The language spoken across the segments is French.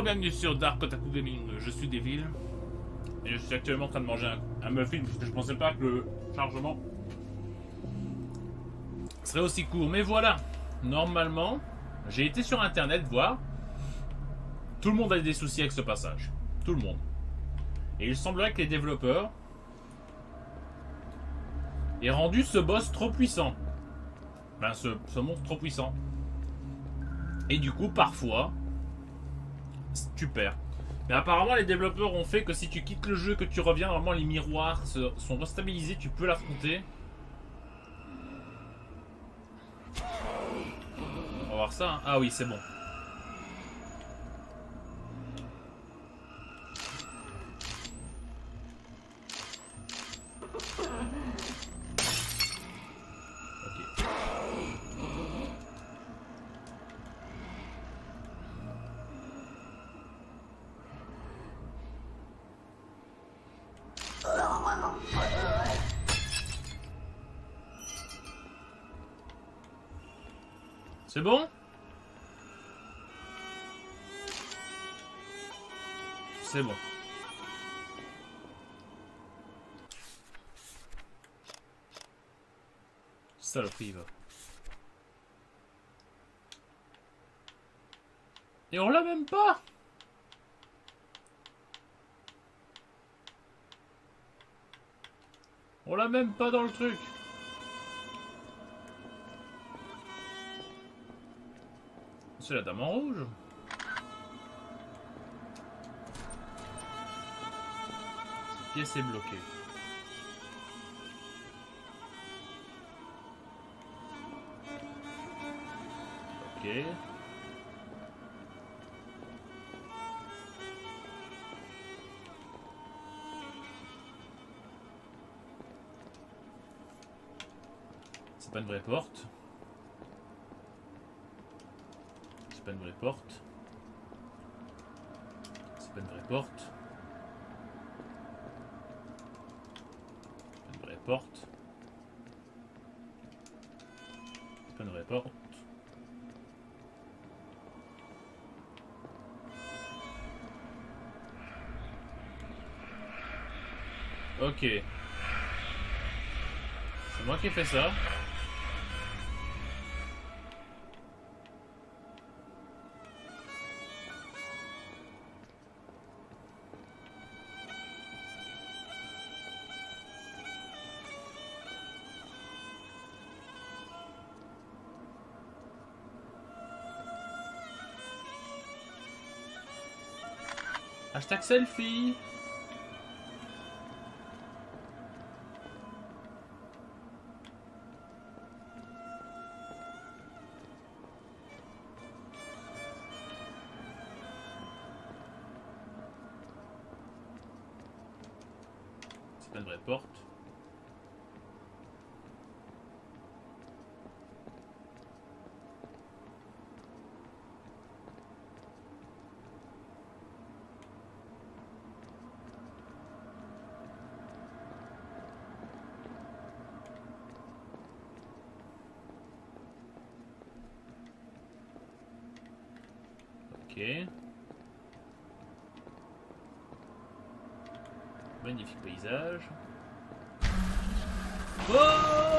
Bienvenue sur Dark Otaku je suis Devil et je suis actuellement en train de manger un, un muffin parce que je pensais pas que le chargement serait aussi court. Mais voilà, normalement, j'ai été sur internet voir, tout le monde a des soucis avec ce passage, tout le monde. Et il semblerait que les développeurs aient rendu ce boss trop puissant. Ben, ce, ce monstre trop puissant. Et du coup, parfois, Mais apparemment, les développeurs ont fait que si tu quittes le jeu, que tu reviens, normalement, les miroirs sont restabilisés, tu peux l'affronter. On va voir ça. hein. Ah oui, c'est bon. Saloperie, va. Et on l'a même pas On l'a même pas dans le truc C'est la dame en rouge. Cette pièce est bloquée. C'est pas une vraie porte. C'est pas une vraie porte. C'est pas une vraie porte. Une vraie porte. C'est pas une vraie porte. Ok. C'est moi qui ai fait ça. Hashtag selfie. Magnifique paysage. Oh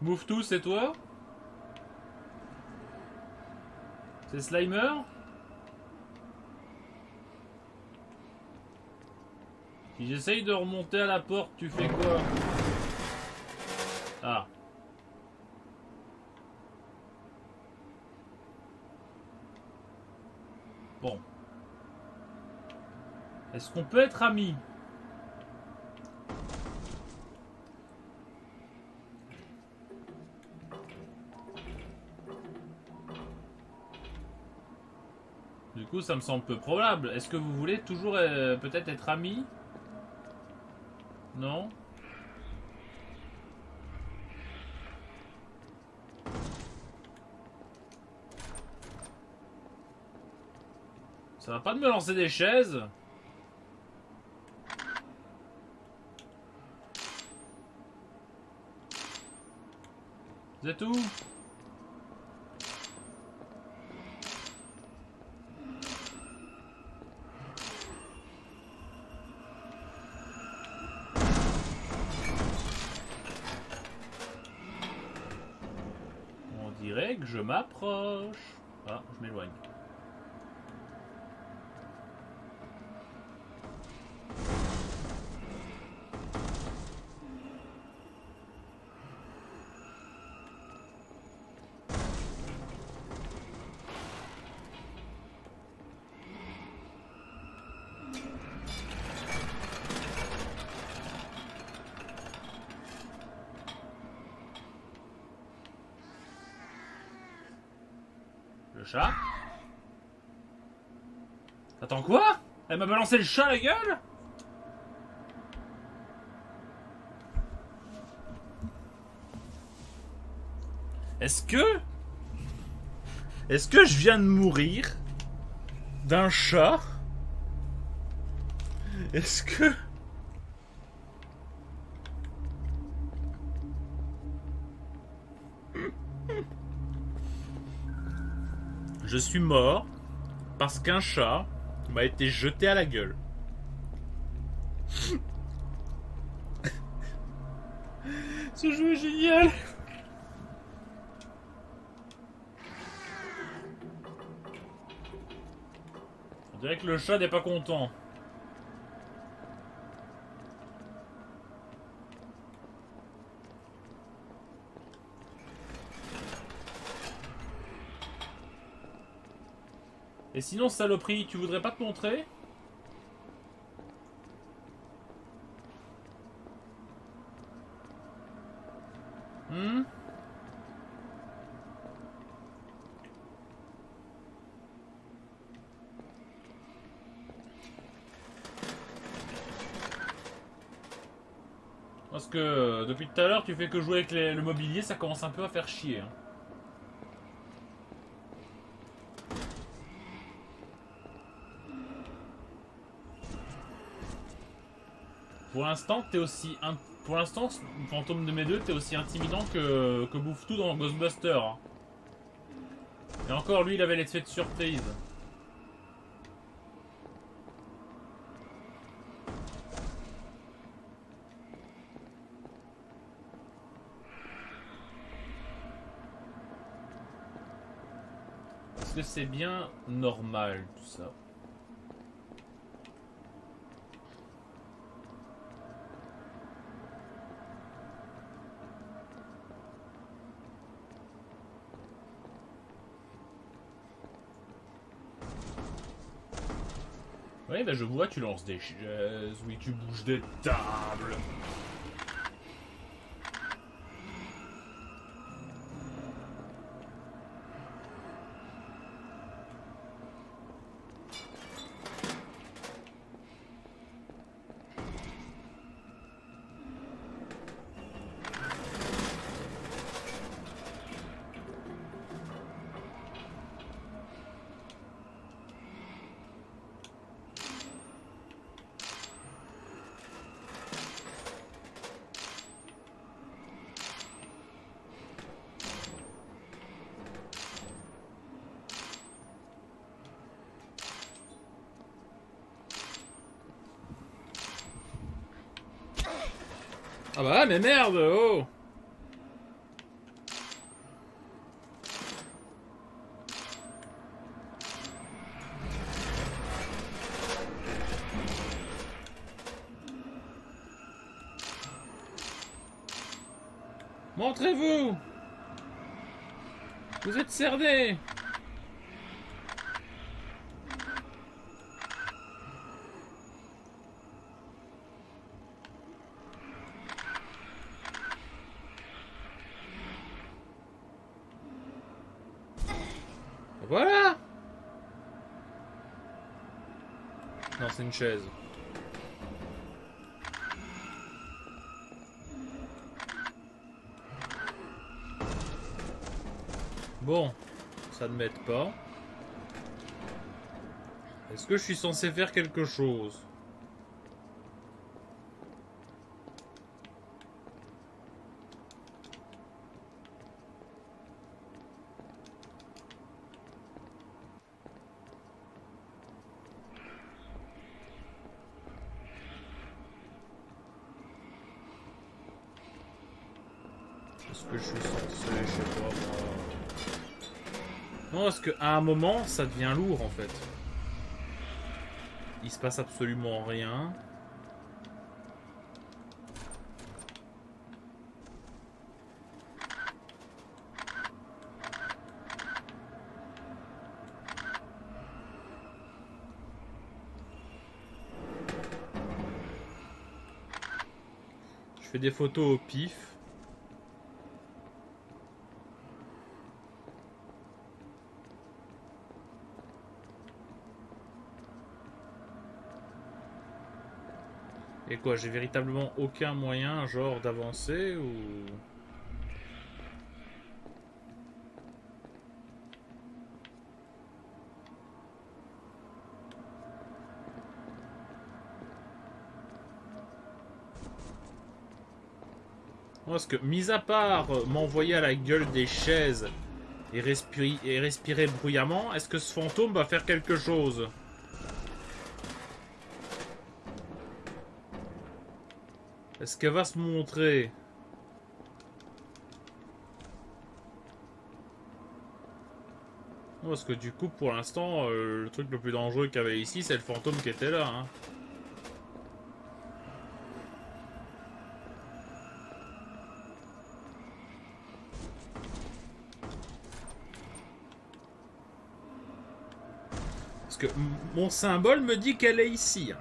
Move tout, c'est toi? C'est Slimer? Si j'essaye de remonter à la porte, tu fais quoi? On peut être amis. Du coup, ça me semble peu probable. Est-ce que vous voulez toujours euh, peut-être être amis Non? Ça va pas de me lancer des chaises? Êtes où? Chat. Attends quoi? Elle m'a balancé le chat à la gueule? Est-ce que... Est-ce que je viens de mourir d'un chat? Est-ce que... Je suis mort parce qu'un chat m'a été jeté à la gueule. Ce jeu est génial. On dirait que le chat n'est pas content. Et sinon, saloperie, tu voudrais pas te montrer Hmm Parce que euh, depuis tout à l'heure, tu fais que jouer avec le mobilier, ça commence un peu à faire chier. hein. Pour l'instant, t'es aussi. Pour l'instant, Fantôme de mes deux, t'es aussi intimidant que, que Bouffe-Tout dans Ghostbuster. hein. Et encore, lui, il avait l'effet de surprise. Est-ce que c'est bien normal tout ça? Bah je vois, tu lances des chaises, oui, tu bouges des tables. Bah mais merde, oh. Montrez-vous. Vous êtes cerné Voilà Non, c'est une chaise. Bon, ça ne m'aide pas. Est-ce que je suis censé faire quelque chose Est-ce que je suis censé, je sais pas moi... Non, parce qu'à un moment, ça devient lourd en fait. Il se passe absolument rien. Je fais des photos au pif. Quoi, j'ai véritablement aucun moyen, genre, d'avancer ou... Parce que, mis à part m'envoyer à la gueule des chaises et respirer bruyamment, est-ce que ce fantôme va faire quelque chose? Est-ce qu'elle va se montrer Parce que du coup, pour l'instant, euh, le truc le plus dangereux qu'il y avait ici, c'est le fantôme qui était là. Hein. Parce que mon symbole me dit qu'elle est ici. Hein.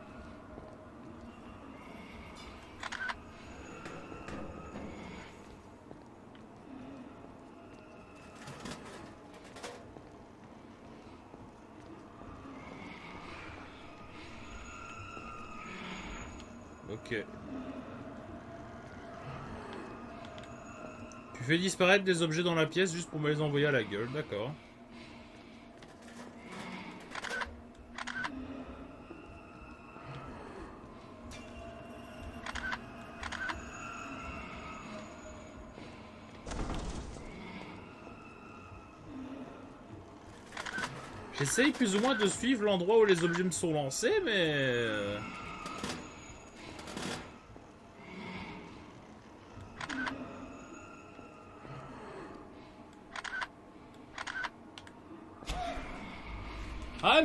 Ok. Disparaître des objets dans la pièce juste pour me les envoyer à la gueule, d'accord. J'essaye plus ou moins de suivre l'endroit où les objets me sont lancés, mais...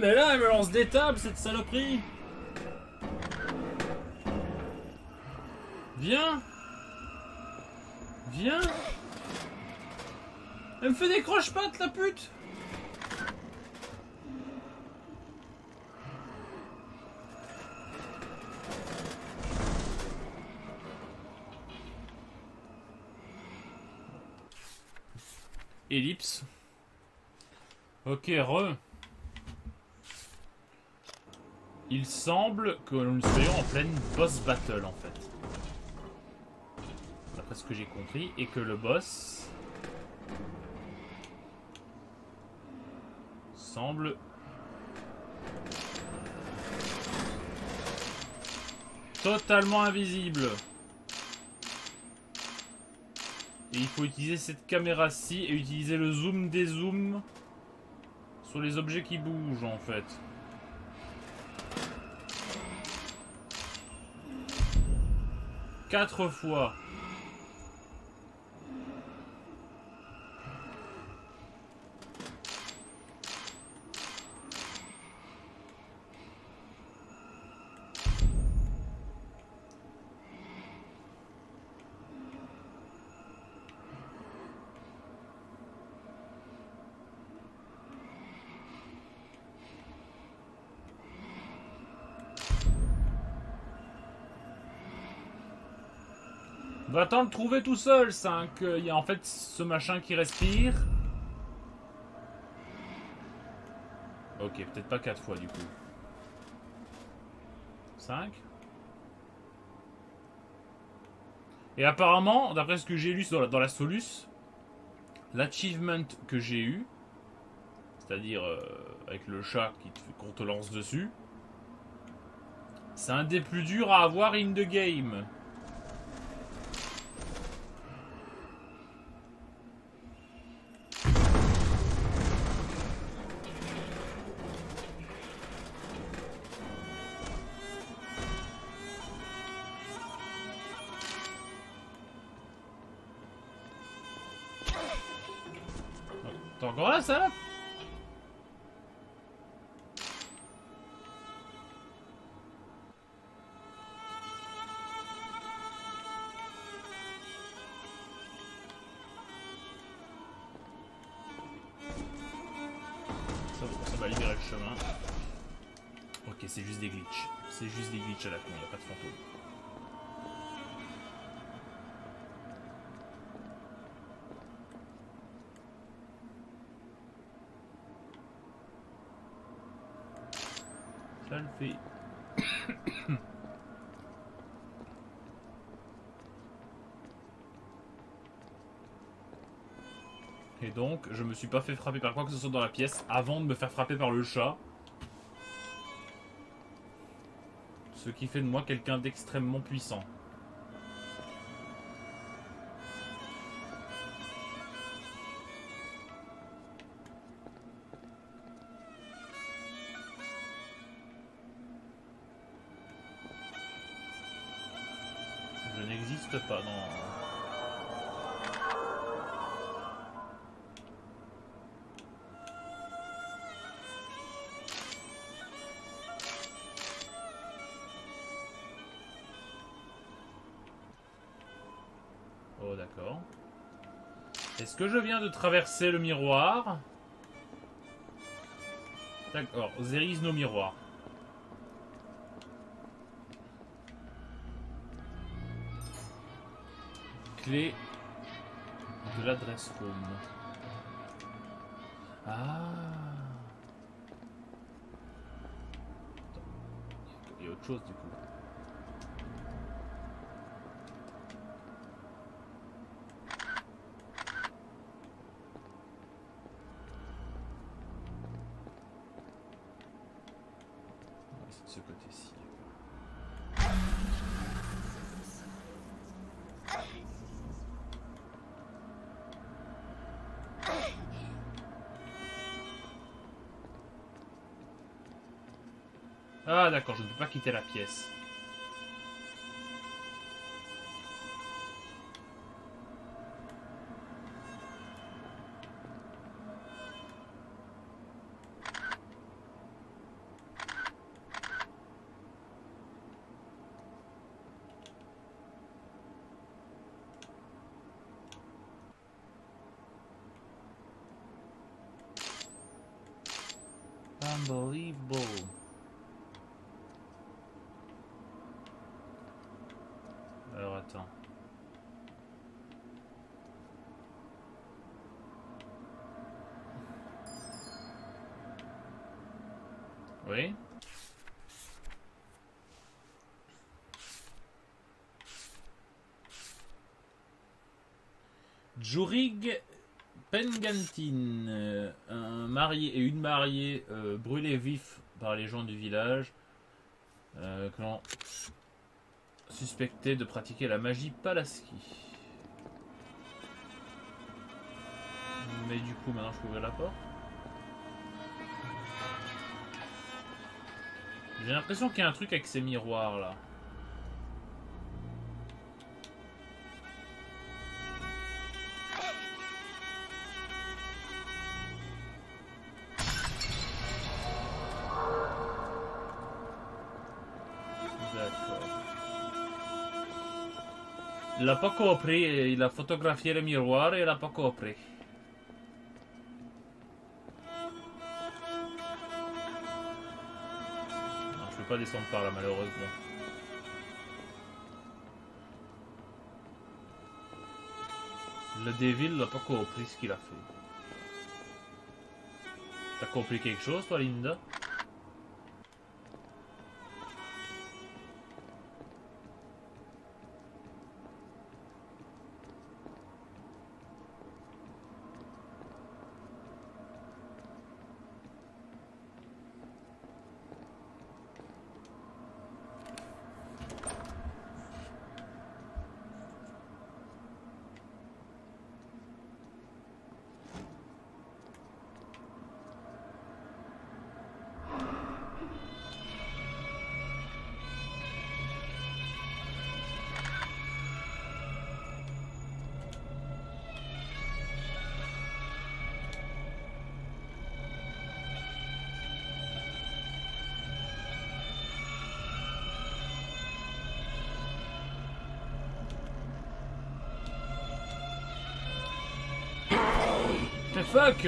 mais là elle me lance des tables cette saloperie Viens Viens Elle me fait des croche-pattes la pute Ellipse. Ok, re. Il semble que nous soyons en pleine boss battle en fait. D'après ce que j'ai compris. Et que le boss... semble... Totalement invisible. Et il faut utiliser cette caméra-ci et utiliser le zoom des zooms sur les objets qui bougent en fait. Quatre fois. Va t'en le trouver tout seul, 5. Il y a en fait ce machin qui respire. Ok, peut-être pas quatre fois du coup. 5. Et apparemment, d'après ce que j'ai lu dans la, Solus, l'achievement que j'ai eu, c'est-à-dire euh, avec le chat qu'on te lance dessus, c'est un des plus durs à avoir in the game. Des glitches à la con, a pas de fantôme. Ça le fait. Et donc, je me suis pas fait frapper par quoi que ce soit dans la pièce avant de me faire frapper par le chat. Ce qui fait de moi quelqu'un d'extrêmement puissant. Que je viens de traverser le miroir D'accord, there is no miroir. Clé de l'adresse home. Ah Il y a autre chose du coup. Ah d'accord, je ne peux pas quitter la pièce. Jurig Pengantin, euh, un marié et une mariée euh, brûlés vifs par les gens du village, euh, que l'on de pratiquer la magie Palaski. Mais du coup, maintenant je peux ouvrir la porte. J'ai l'impression qu'il y a un truc avec ces miroirs là. Il a pas compris, il a photographié le miroir et il a pas compris. Non, je peux pas descendre par là malheureusement. Le Devil n'a pas compris ce qu'il a fait. T'as compris quelque chose toi Linda? Fuck.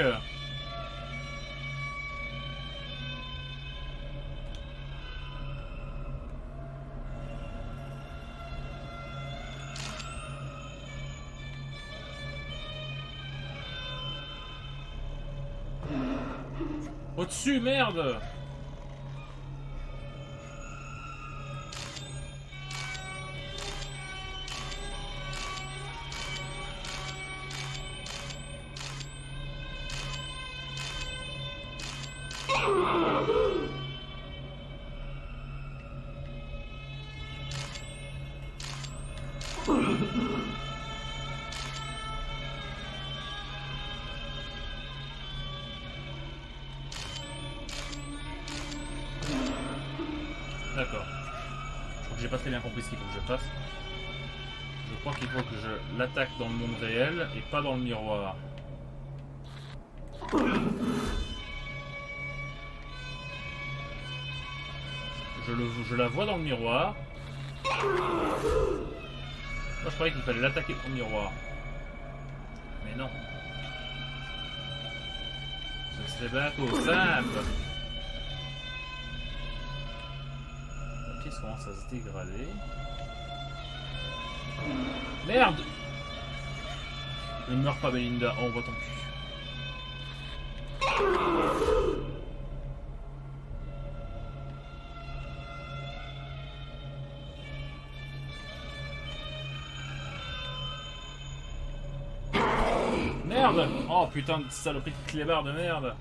Au-dessus, merde dans le miroir. Je, le, je la vois dans le miroir. Moi je croyais qu'il fallait l'attaquer le miroir. Mais non. Ce serait bien trop simple. La pièce commence à se dégrader. Merde Ne meurs pas Belinda, oh, on voit ton cul. Merde! Oh putain de saloperie de clébard de merde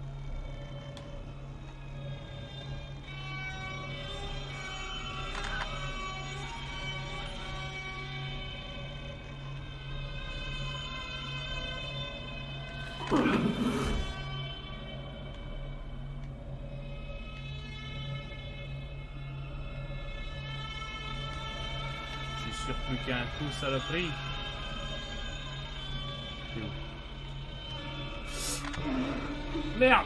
où? Merde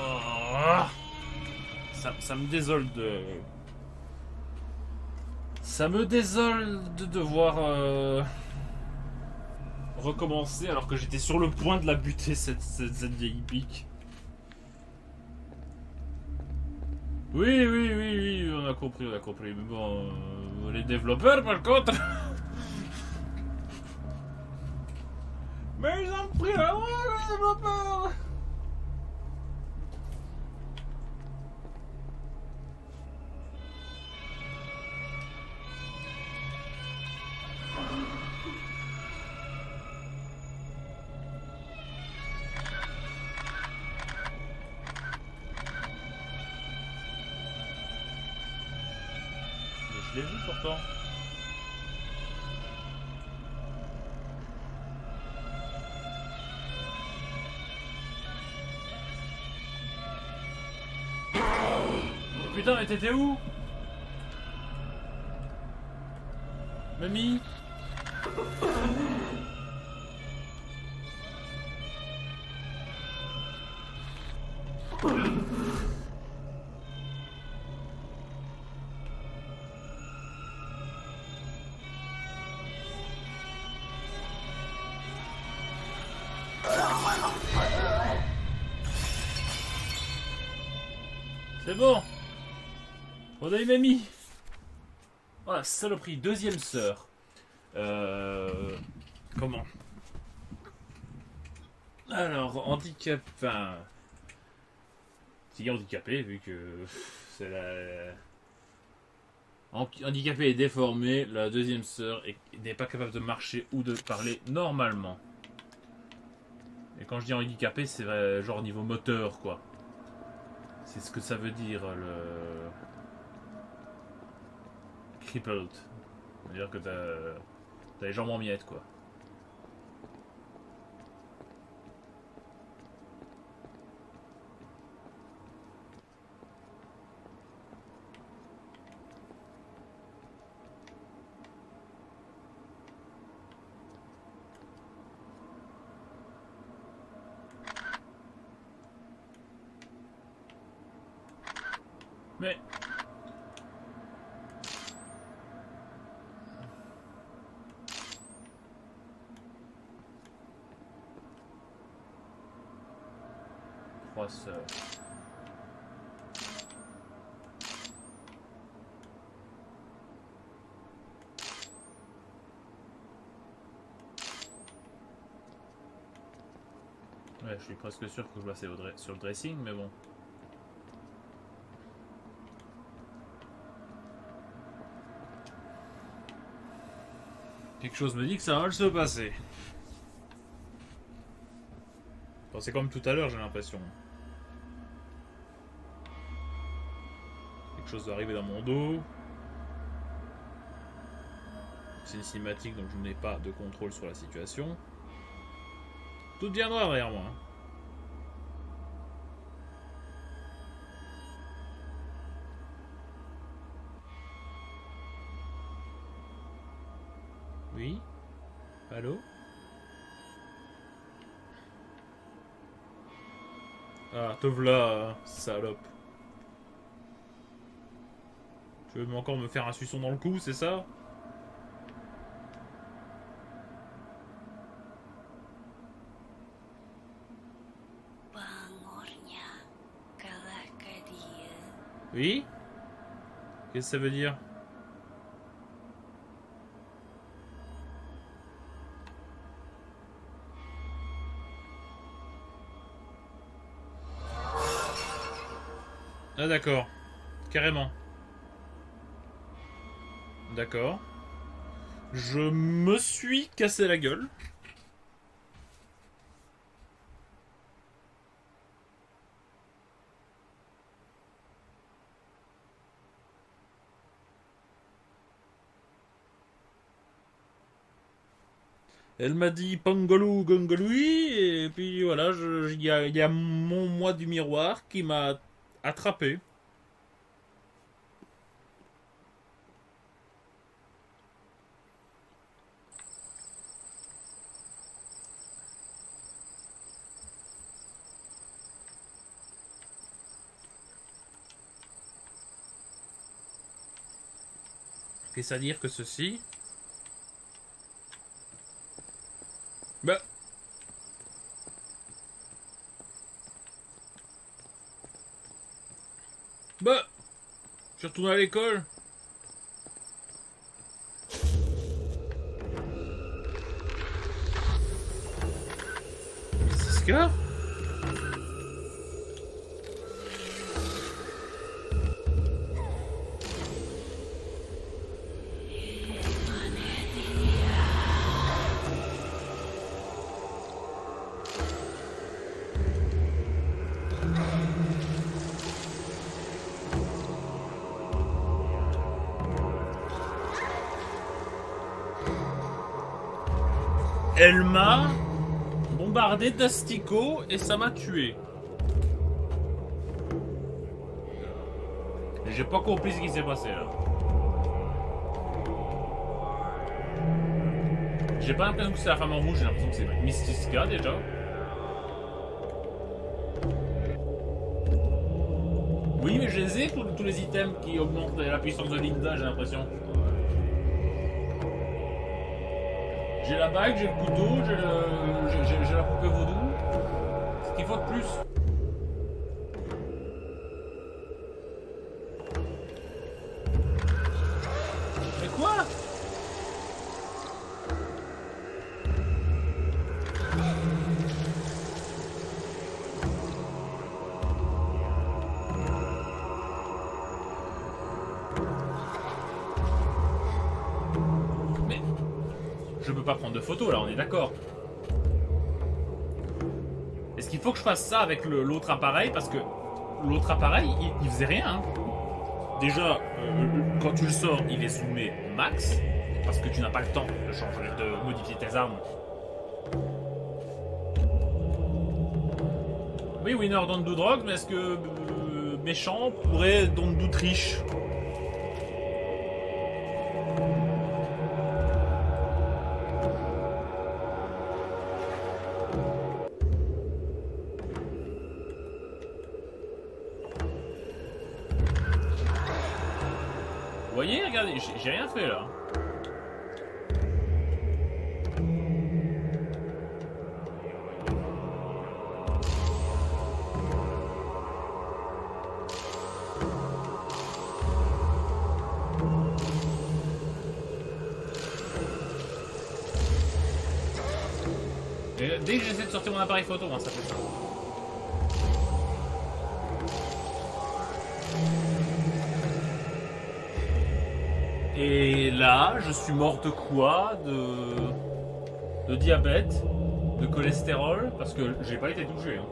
Oh. ça, me désole de... Ça me désole de devoir euh, recommencer alors que j'étais sur le point de la buter cette, cette, cette vieille pique. Oui, oui, oui, oui, on a compris, on a compris. Mais bon, euh, les développeurs par contre. Mais ils ont pris la drogue, les développeurs Putain, mais t'étais où? On a une amie Oh la saloperie, deuxième sœur. Euh... Comment Alors, handicap... Enfin... Fille handicapée, vu que c'est la... Han- Handicapée et déformée, la deuxième sœur est- n'est pas capable de marcher ou de parler normalement. Et quand je dis handicapé, c'est vrai, genre niveau moteur, quoi. C'est ce que ça veut dire, le... Crippled. C'est-à-dire que t'as... Les jambes en miettes, quoi. Mais... Ouais, je suis presque sûr que je passer sur le dressing, mais bon. Quelque chose me dit que ça va se passer. c'est comme tout à l'heure, j'ai l'impression. Quelque arriver dans mon dos. C'est une cinématique, donc je n'ai pas de contrôle sur la situation. Tout noir derrière moi. Hein. Oui? Allô? Ah, te voilà, salope. Tu veux encore me faire un suçon dans le cou, c'est ça? Oui? Qu'est-ce que ça veut dire? Ah d'accord. Carrément. D'accord. Je me suis cassé la gueule. Elle m'a dit Pangolou Gongoloui, et puis voilà, il y a, mon moi du miroir qui m'a attrapé. Qu'est-ce à dire que ceci. Bah. Bah. Je retourne à l'école. C'est Elle m'a bombardé d'asticots et ça m'a tué. J'ai pas compris ce qui s'est passé là. J'ai pas l'impression que c'est la femme en rouge, j'ai l'impression que c'est Mystiska déjà. Oui, mais je les ai, tous, tous les items qui augmentent la puissance de Linda, j'ai l'impression. J'ai la bague, j'ai le couteau, j'ai la poupée vaudou. Ce qu'il faut de plus. Prendre de photos là, on est d'accord. Est-ce qu'il faut que je fasse ça avec l'autre appareil? Parce que l'autre appareil, il, faisait rien. Hein. Déjà, euh, quand tu le sors, il est au max. Parce que tu n'as pas le temps de changer, de modifier tes armes. Oui, winner don't do drogue, mais est-ce que euh, méchant pourrait don't do triche? j'ai rien fait là. Dès que j'essaie de sortir mon appareil photo, hein, ça fait ça. Je suis mort de quoi de... diabète, de cholestérol, parce que j'ai pas été touché. hein.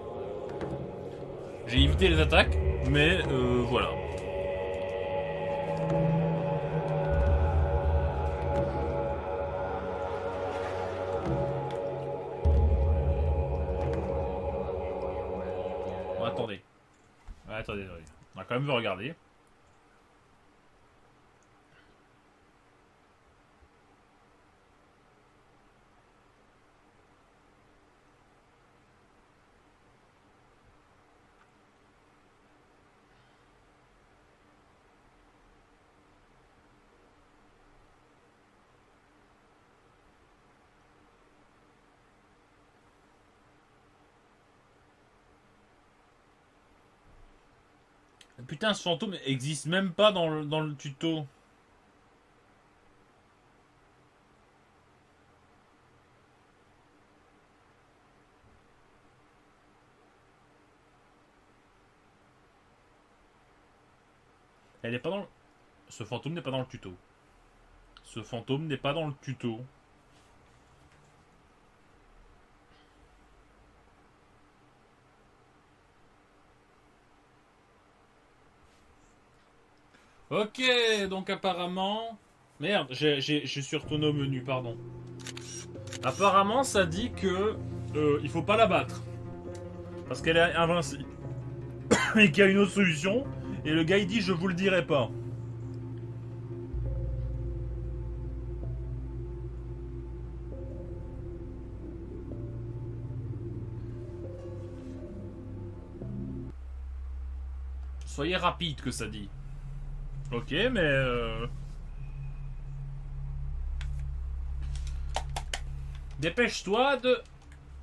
J'ai évité les attaques, mais euh, voilà. Attendez. Attendez, attendez. On va quand même regarder. Putain, ce fantôme existe même pas dans le, dans le tuto. Elle est pas dans le... Ce fantôme n'est pas dans le tuto. Ce fantôme n'est pas dans le tuto. Ok, donc apparemment... Merde, je suis retourné au menu, pardon. Apparemment, ça dit que euh, il faut pas la battre. Parce qu'elle est invincible. Et qu'il y a une autre solution. Et le gars, il dit, je vous le dirai pas. Soyez rapide, que ça dit. Ok, mais... euh, Dépêche-toi de...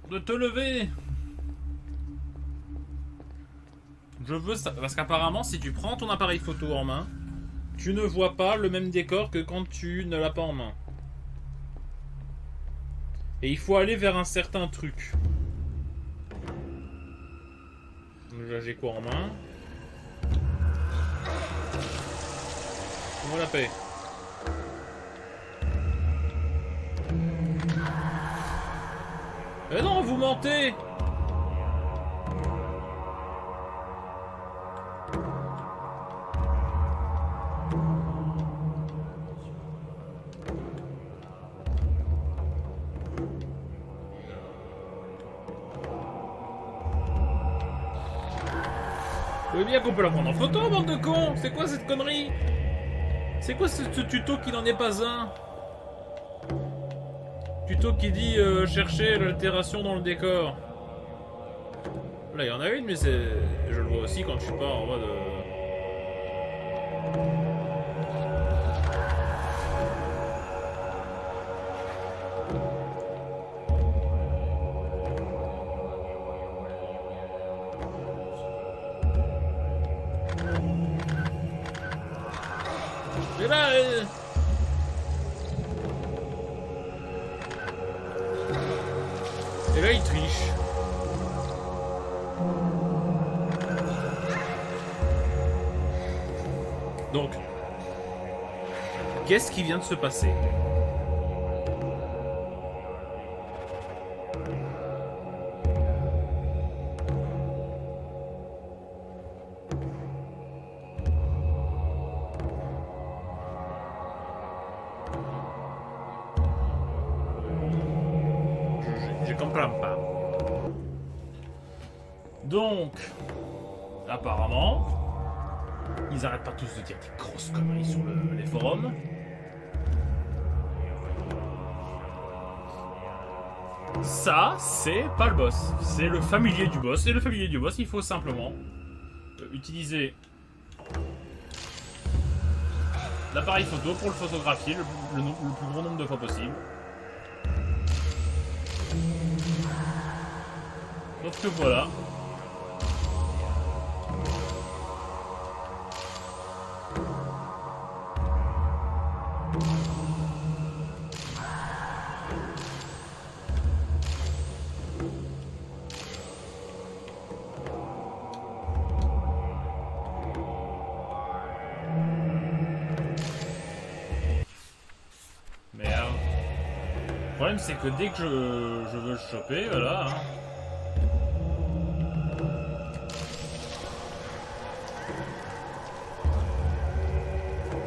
de te lever. Je veux ça. Parce qu'apparemment, si tu prends ton appareil photo en main, tu ne vois pas le même décor que quand tu ne l'as pas en main. Et il faut aller vers un certain truc. J'ai quoi en main? Comment la paix Mais non, vous mentez. Vous voyez bien qu'on peut la prendre en photo, bande de cons? C'est quoi cette connerie? C'est quoi ce, tuto qui n'en est pas un Tuto qui dit euh, chercher l'altération dans le décor. Là, il y en a une, mais c'est. Je le vois aussi quand je suis pas en mode. Qu'est-ce qui vient de se passer? Ça, c'est pas le boss. C'est le familier du boss. Et le familier du boss, il faut simplement euh, utiliser l'appareil photo pour le photographier le, plus grand nombre de fois possible. Sauf que voilà. C'est que dès que je, veux choper, voilà. hein.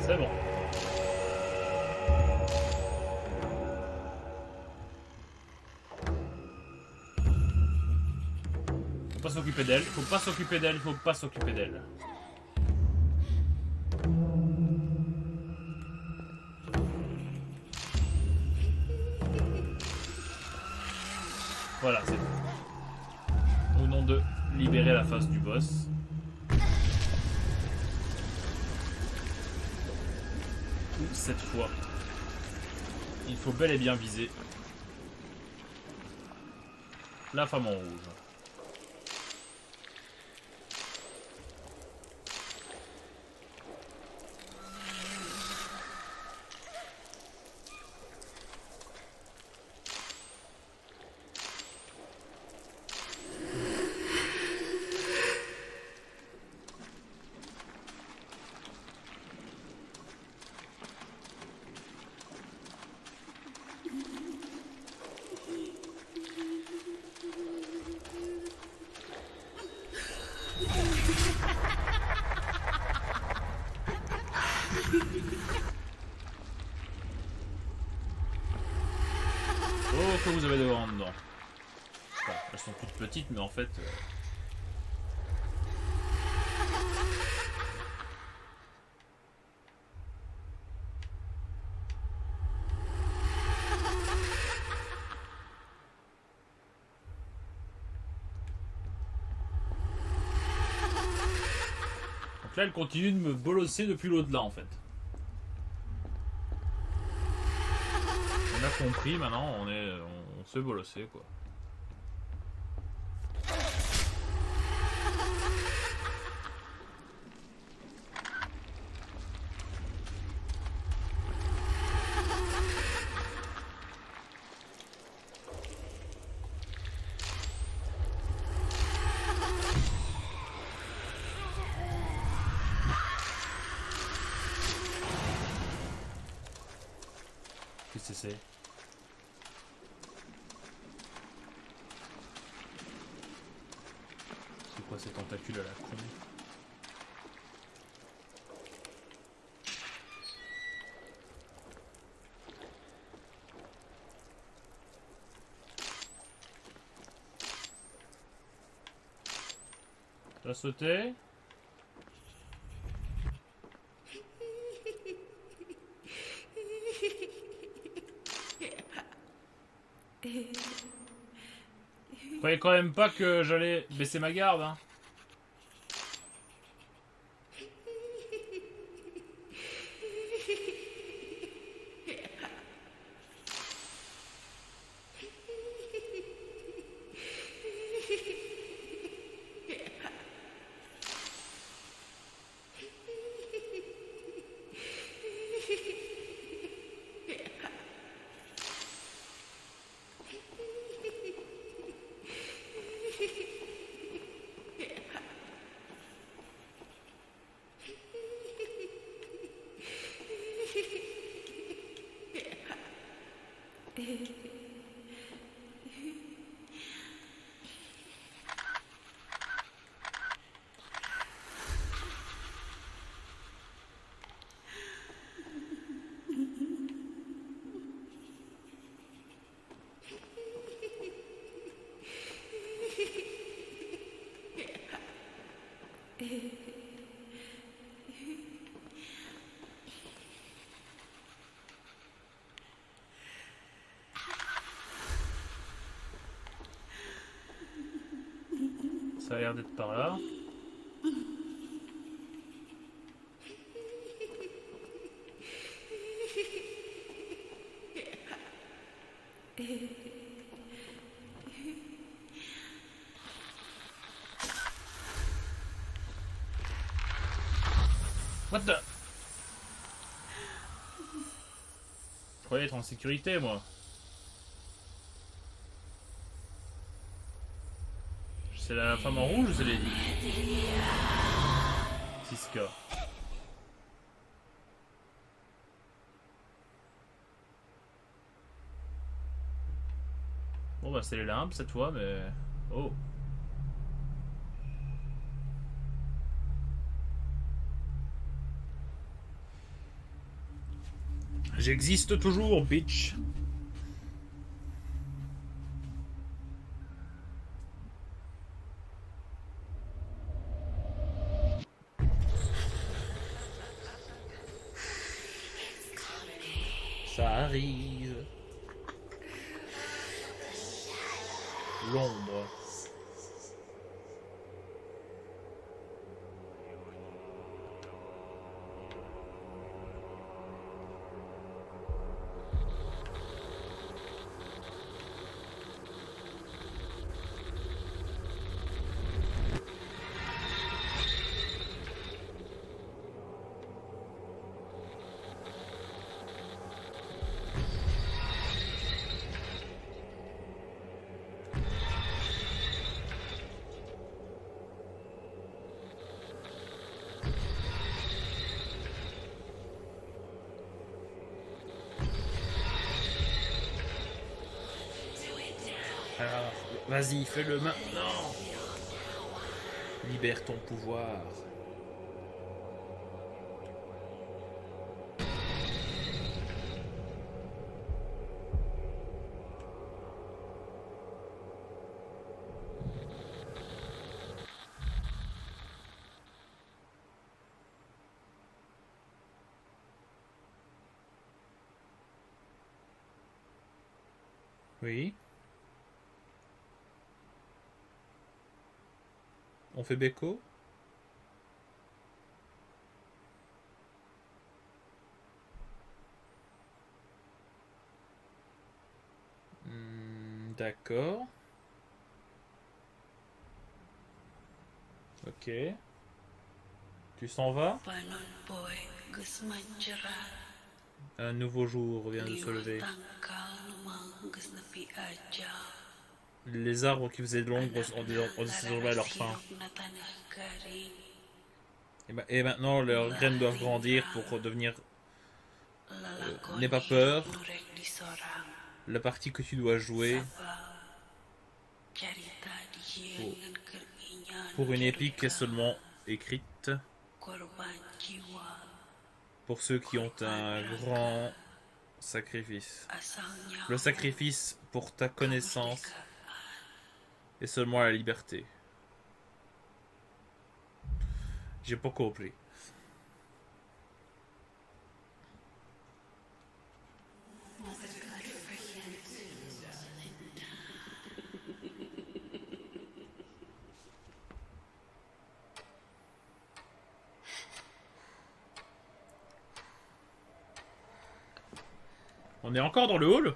C'est bon. Faut pas s'occuper d'elle, faut pas s'occuper d'elle, faut pas s'occuper d'elle. Bel et bien viser la femme en rouge. Oh, que vous avez devant dedans. Enfin, elles sont toutes petites, mais en fait. euh, Donc là, elle continue de me bolosser depuis l'au-delà, en fait. On a compris, maintenant, on est, se bolosser, quoi. Qu'est-ce que c'est C'est quoi ces tentacules à la con T'as sauté Je croyais quand même pas que j'allais baisser ma garde, hein. Ça a l'air d'être par là. What the? Je croyais être en sécurité, moi. C'est la femme en rouge ou c'est les 6K. bah c'est les limbes cette fois, mais... Oh J'existe toujours, bitch Ça arrive. L'ombre. Alors, vas-y, fais-le maintenant. Libère ton pouvoir. Oui. On fait Beko Hmm, D'accord. Ok. Tu s'en vas Un nouveau jour vient de se lever. Les arbres qui faisaient de l'ombre ont désormais leur fin. Et, ma- et maintenant, leurs graines doivent grandir pour devenir. Euh, N'aie pas peur. La partie que tu dois jouer pour une épique est seulement écrite pour ceux qui ont un grand sacrifice. Le sacrifice pour ta connaissance est seulement la liberté. J'ai pas compris. On est encore dans le hall?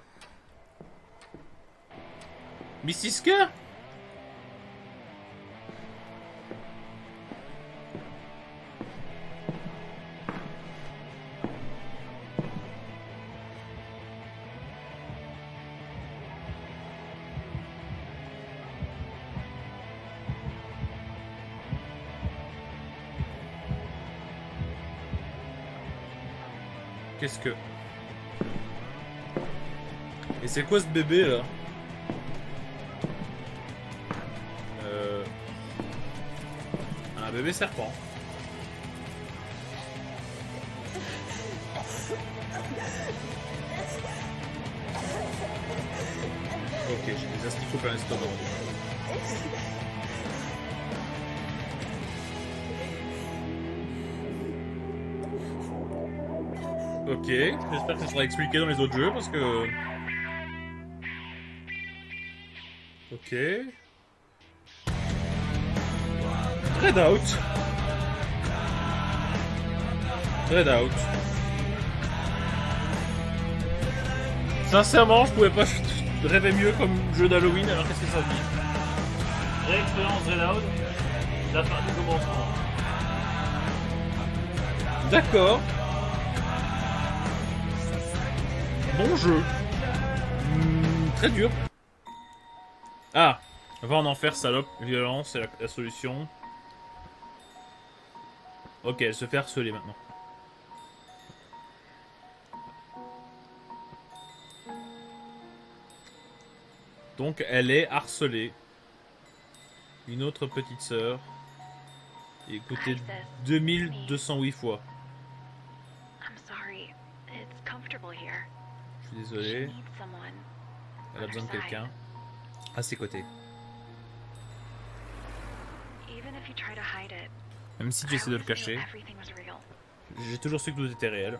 Missiska Qu'est-ce que... Et c'est quoi ce bébé là Euh... Un bébé serpent. Ok, j'ai des asticots plein l'estomac. Ok, j'espère que ça sera expliqué dans les autres jeux parce que... Ok. Red out. Red out. Sincèrement, je pouvais pas rêver mieux comme jeu d'Halloween, alors qu'est-ce que ça dit? Réexpérience Red out. La fin du commencement. D'accord. Bon jeu. Hmm, très dur. Ah Va en enfer, salope. Violence, c'est la, la solution. Ok, elle se fait harceler maintenant. Donc elle est harcelée. Une autre petite sœur. Écoutez, 2208 fois. Suis désolé. Elle a besoin de quelqu'un à ses côtés. Même si tu essaies de le cacher, j'ai toujours su que tout était réel.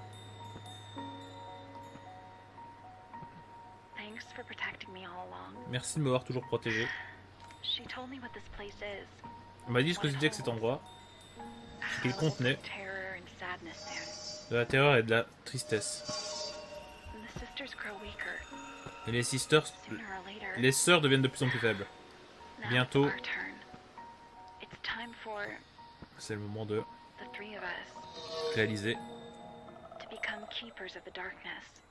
Merci de m'avoir toujours protégé. Elle m'a dit ce que c'était que cet endroit. Ce qu'il contenait. De la terreur et de la tristesse. Et les sisters... Les sœurs deviennent de plus en plus faibles. Bientôt... C'est le moment de... Réaliser...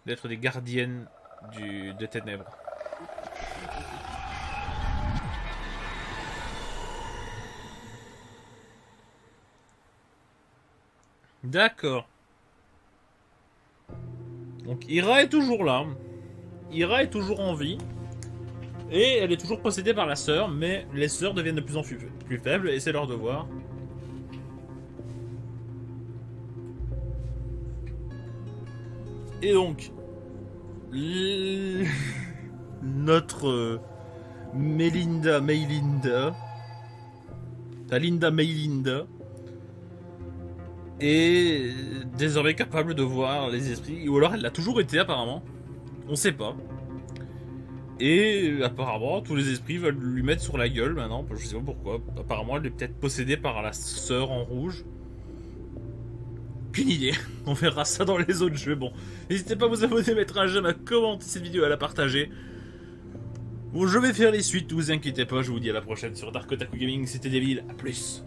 D'être des gardiennes du, des ténèbres. D'accord. Donc Ira est toujours là. Ira est toujours en vie. Et elle est toujours possédée par la sœur, mais les sœurs deviennent de plus en plus, faibles et c'est leur devoir. Et donc, notre euh, Melinda Maylinda, ta Linda Maylinda, est désormais capable de voir les esprits, ou alors elle l'a toujours été apparemment, on sait pas. Et apparemment, tous les esprits veulent lui mettre sur la gueule maintenant, je sais pas pourquoi. Apparemment, elle est peut-être possédée par la sœur en rouge. Qu'une idée. On verra ça dans les autres jeux. Bon, n'hésitez pas à vous abonner, mettre un j'aime, à commenter cette vidéo, à la partager. Bon, je vais faire les suites, vous inquiétez pas, je vous dis à la prochaine sur Dark Otaku Gaming, c'était Devil, à plus